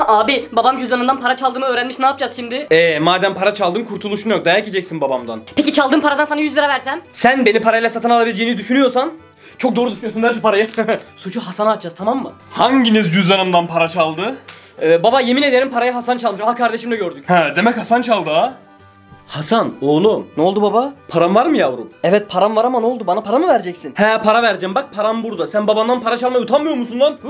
Abi babam cüzdanından para çaldığımı öğrenmiş ne yapacağız şimdi? Ee madem para çaldın kurtuluşun yok dayak yiyeceksin babamdan. Peki çaldığım paradan sana 100 lira versem? Sen beni parayla satın alabileceğini düşünüyorsan çok doğru düşünüyorsun ver şu parayı. Suçu Hasan'a atacağız tamam mı? Hanginiz cüzdanımdan para çaldı? Ee, baba yemin ederim parayı Hasan çalmış. Aha kardeşimle gördük. He demek Hasan çaldı ha. Hasan oğlum Ne oldu baba? Param var mı yavrum? Evet param var ama ne oldu? Bana para mı vereceksin? He para vereceğim bak param burada. Sen babandan para çalmaya utanmıyor musun lan?